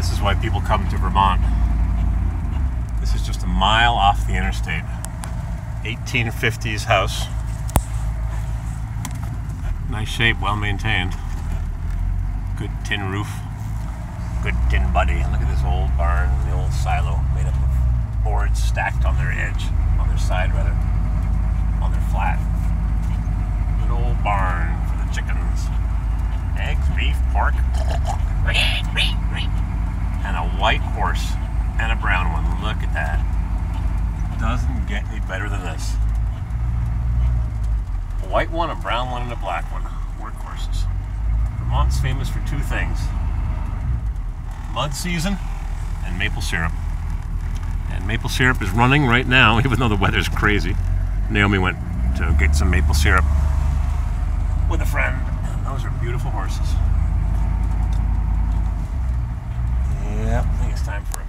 This is why people come to Vermont. This is just a mile off the interstate. 1850s house. Nice shape, well maintained. Good tin roof. Good tin buddy. Look at this old barn, the old silo made up of boards stacked on their edge, on their side rather, on their flat. Good old barn for the chickens. Eggs, beef, pork. White horse and a brown one. Look at that. Doesn't get any better than this. A white one, a brown one, and a black one. Workhorses. Vermont's famous for two things mud season and maple syrup. And maple syrup is running right now, even though the weather's crazy. Naomi went to get some maple syrup with a friend. Those are beautiful horses. It's time for a